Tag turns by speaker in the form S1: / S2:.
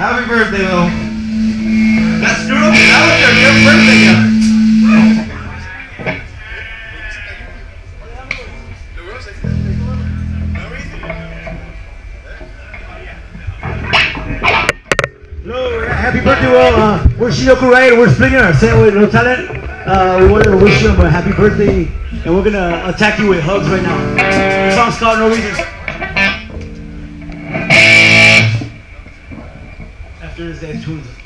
S1: Happy birthday, Will. That's true. That was your, your birthday gift.
S2: Happy birthday, Will. Uh, we're Shinjoku Riot. We're splitting our set with No Talent. Uh, we wanted to wish you a happy birthday, and we're gonna attack you with hugs right now. The song's called No Reason. This guy's tunes.